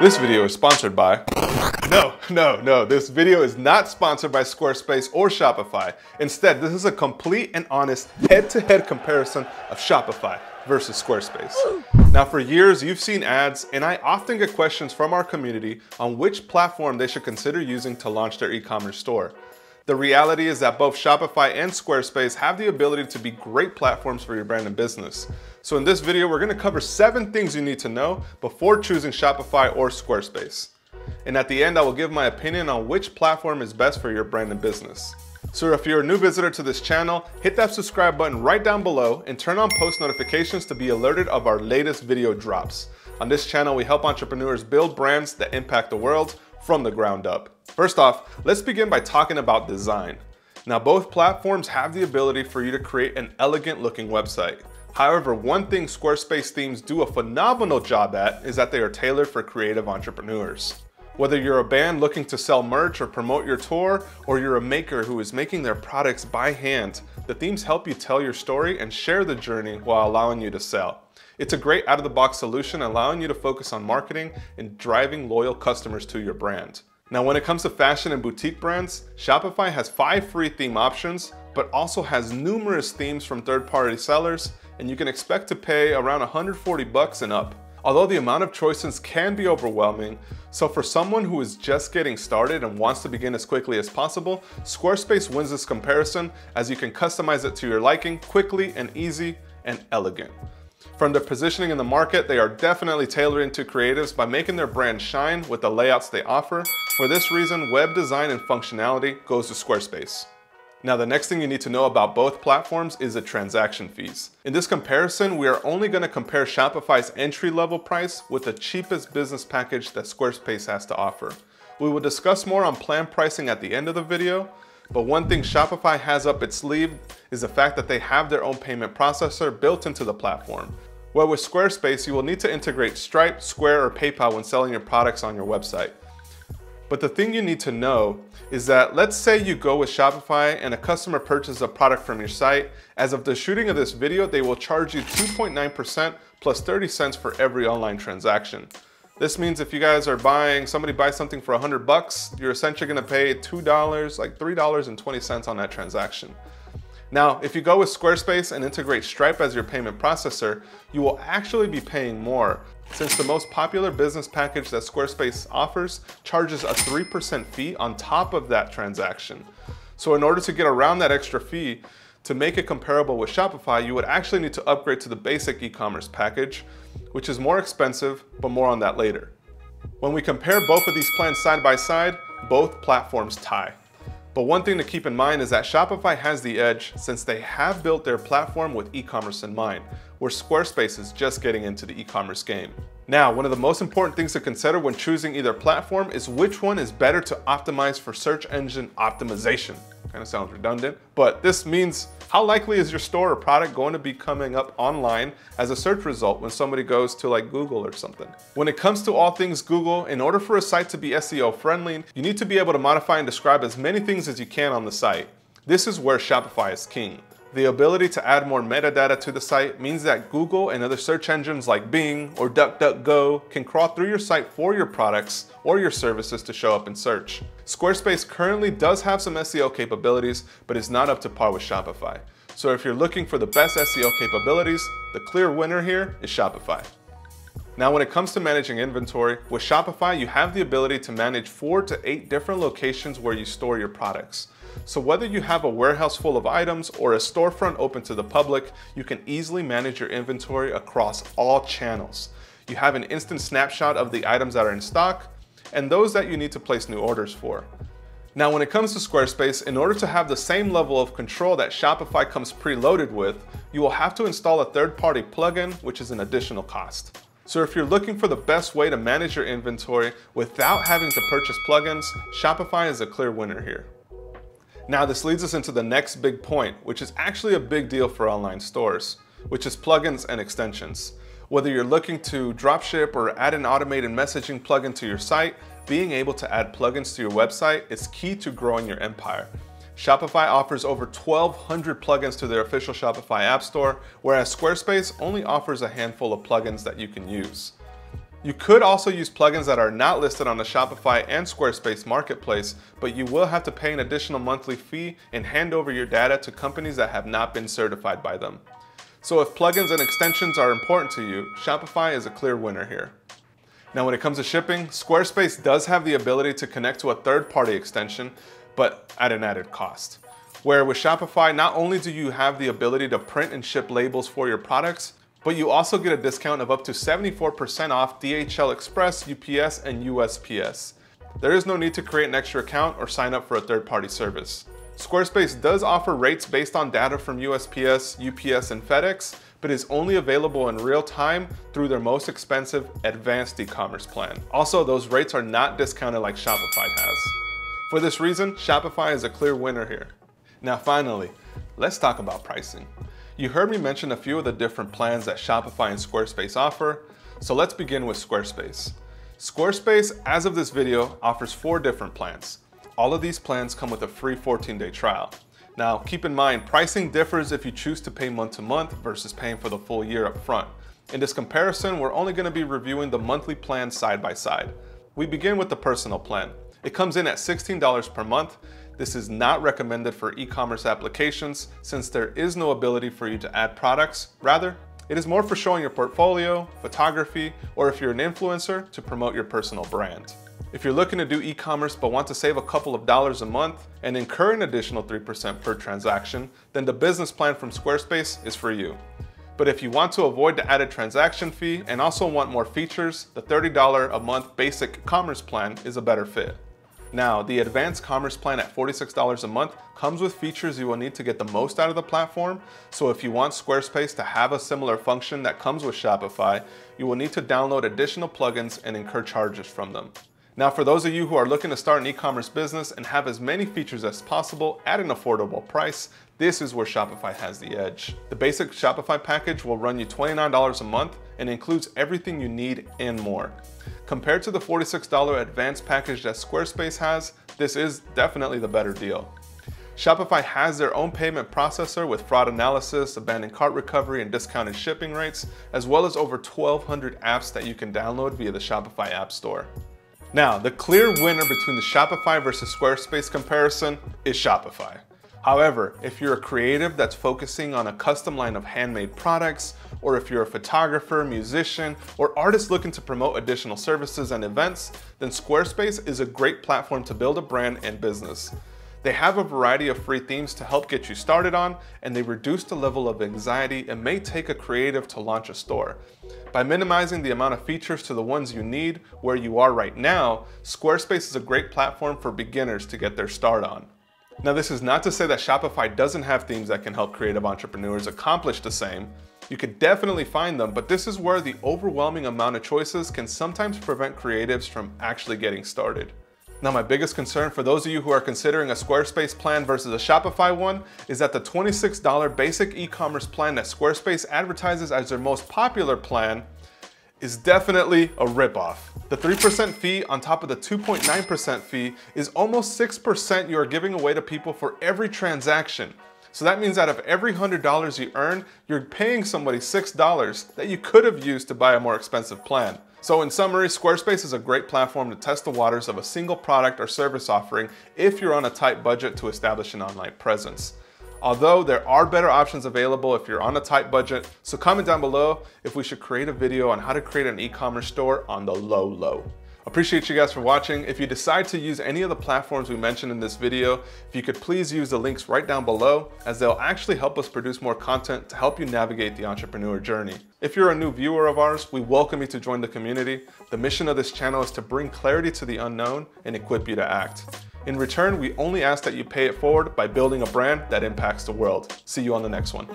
This video is sponsored by... No, no, no, this video is not sponsored by Squarespace or Shopify. Instead, this is a complete and honest head-to-head comparison of Shopify versus Squarespace. Now for years, you've seen ads and I often get questions from our community on which platform they should consider using to launch their e-commerce store. The reality is that both Shopify and Squarespace have the ability to be great platforms for your brand and business. So in this video, we're gonna cover seven things you need to know before choosing Shopify or Squarespace. And at the end, I will give my opinion on which platform is best for your brand and business. So if you're a new visitor to this channel, hit that subscribe button right down below and turn on post notifications to be alerted of our latest video drops. On this channel, we help entrepreneurs build brands that impact the world from the ground up. First off, let's begin by talking about design. Now both platforms have the ability for you to create an elegant looking website. However, one thing Squarespace themes do a phenomenal job at is that they are tailored for creative entrepreneurs. Whether you're a band looking to sell merch or promote your tour, or you're a maker who is making their products by hand, the themes help you tell your story and share the journey while allowing you to sell. It's a great out-of-the-box solution allowing you to focus on marketing and driving loyal customers to your brand. Now when it comes to fashion and boutique brands, Shopify has five free theme options, but also has numerous themes from third-party sellers and you can expect to pay around 140 bucks and up. Although the amount of choices can be overwhelming, so for someone who is just getting started and wants to begin as quickly as possible, Squarespace wins this comparison as you can customize it to your liking quickly and easy and elegant. From their positioning in the market, they are definitely tailoring to creatives by making their brand shine with the layouts they offer. For this reason, web design and functionality goes to Squarespace. Now the next thing you need to know about both platforms is the transaction fees. In this comparison, we are only going to compare Shopify's entry level price with the cheapest business package that Squarespace has to offer. We will discuss more on plan pricing at the end of the video, but one thing Shopify has up its sleeve is the fact that they have their own payment processor built into the platform. Where with Squarespace, you will need to integrate Stripe, Square, or PayPal when selling your products on your website. But the thing you need to know is that let's say you go with Shopify and a customer purchases a product from your site. As of the shooting of this video, they will charge you 2.9% plus 30 cents for every online transaction. This means if you guys are buying, somebody buys something for 100 bucks, you're essentially gonna pay $2, like $3.20 on that transaction. Now, if you go with Squarespace and integrate Stripe as your payment processor, you will actually be paying more since the most popular business package that Squarespace offers charges a 3% fee on top of that transaction. So in order to get around that extra fee, to make it comparable with Shopify, you would actually need to upgrade to the basic e-commerce package, which is more expensive, but more on that later. When we compare both of these plans side by side, both platforms tie. But one thing to keep in mind is that Shopify has the edge since they have built their platform with e-commerce in mind, where Squarespace is just getting into the e-commerce game. Now, one of the most important things to consider when choosing either platform is which one is better to optimize for search engine optimization. Kind of sounds redundant, but this means how likely is your store or product going to be coming up online as a search result when somebody goes to like Google or something? When it comes to all things Google, in order for a site to be SEO friendly, you need to be able to modify and describe as many things as you can on the site. This is where Shopify is king. The ability to add more metadata to the site means that Google and other search engines like Bing or DuckDuckGo can crawl through your site for your products or your services to show up in search. Squarespace currently does have some SEO capabilities, but is not up to par with Shopify. So if you're looking for the best SEO capabilities, the clear winner here is Shopify. Now when it comes to managing inventory, with Shopify you have the ability to manage four to eight different locations where you store your products. So whether you have a warehouse full of items or a storefront open to the public, you can easily manage your inventory across all channels. You have an instant snapshot of the items that are in stock and those that you need to place new orders for. Now, when it comes to Squarespace, in order to have the same level of control that Shopify comes preloaded with, you will have to install a third-party plugin, which is an additional cost. So if you're looking for the best way to manage your inventory without having to purchase plugins, Shopify is a clear winner here. Now this leads us into the next big point, which is actually a big deal for online stores, which is plugins and extensions. Whether you're looking to dropship or add an automated messaging plugin to your site, being able to add plugins to your website is key to growing your empire. Shopify offers over 1,200 plugins to their official Shopify App Store, whereas Squarespace only offers a handful of plugins that you can use. You could also use plugins that are not listed on the Shopify and Squarespace marketplace, but you will have to pay an additional monthly fee and hand over your data to companies that have not been certified by them. So if plugins and extensions are important to you, Shopify is a clear winner here. Now when it comes to shipping, Squarespace does have the ability to connect to a third-party extension, but at an added cost. Where with Shopify, not only do you have the ability to print and ship labels for your products, but you also get a discount of up to 74% off DHL Express, UPS, and USPS. There is no need to create an extra account or sign up for a third-party service. Squarespace does offer rates based on data from USPS, UPS, and FedEx, but is only available in real time through their most expensive advanced e-commerce plan. Also, those rates are not discounted like Shopify has. For this reason, Shopify is a clear winner here. Now finally, let's talk about pricing. You heard me mention a few of the different plans that Shopify and Squarespace offer, so let's begin with Squarespace. Squarespace, as of this video, offers four different plans. All of these plans come with a free 14-day trial. Now, keep in mind, pricing differs if you choose to pay month to month versus paying for the full year up front. In this comparison, we're only gonna be reviewing the monthly plan side by side. We begin with the personal plan. It comes in at $16 per month this is not recommended for e-commerce applications since there is no ability for you to add products. Rather, it is more for showing your portfolio, photography, or if you're an influencer, to promote your personal brand. If you're looking to do e-commerce but want to save a couple of dollars a month and incur an additional 3% per transaction, then the business plan from Squarespace is for you. But if you want to avoid the added transaction fee and also want more features, the $30 a month basic commerce plan is a better fit. Now, the Advanced Commerce Plan at $46 a month comes with features you will need to get the most out of the platform. So if you want Squarespace to have a similar function that comes with Shopify, you will need to download additional plugins and incur charges from them. Now, for those of you who are looking to start an e-commerce business and have as many features as possible at an affordable price, this is where Shopify has the edge. The basic Shopify package will run you $29 a month and includes everything you need and more. Compared to the $46 advanced package that Squarespace has, this is definitely the better deal. Shopify has their own payment processor with fraud analysis, abandoned cart recovery, and discounted shipping rates, as well as over 1,200 apps that you can download via the Shopify App Store. Now, the clear winner between the Shopify versus Squarespace comparison is Shopify. However, if you're a creative that's focusing on a custom line of handmade products, or if you're a photographer, musician, or artist looking to promote additional services and events, then Squarespace is a great platform to build a brand and business. They have a variety of free themes to help get you started on, and they reduce the level of anxiety it may take a creative to launch a store. By minimizing the amount of features to the ones you need where you are right now, Squarespace is a great platform for beginners to get their start on. Now this is not to say that Shopify doesn't have themes that can help creative entrepreneurs accomplish the same. You could definitely find them, but this is where the overwhelming amount of choices can sometimes prevent creatives from actually getting started. Now my biggest concern for those of you who are considering a Squarespace plan versus a Shopify one is that the $26 basic e-commerce plan that Squarespace advertises as their most popular plan is definitely a ripoff. The 3% fee on top of the 2.9% fee is almost 6% you are giving away to people for every transaction. So that means out of every $100 you earn, you're paying somebody $6 that you could have used to buy a more expensive plan. So in summary, Squarespace is a great platform to test the waters of a single product or service offering if you're on a tight budget to establish an online presence. Although there are better options available if you're on a tight budget, so comment down below if we should create a video on how to create an e-commerce store on the low low. Appreciate you guys for watching. If you decide to use any of the platforms we mentioned in this video, if you could please use the links right down below as they'll actually help us produce more content to help you navigate the entrepreneur journey. If you're a new viewer of ours, we welcome you to join the community. The mission of this channel is to bring clarity to the unknown and equip you to act. In return, we only ask that you pay it forward by building a brand that impacts the world. See you on the next one.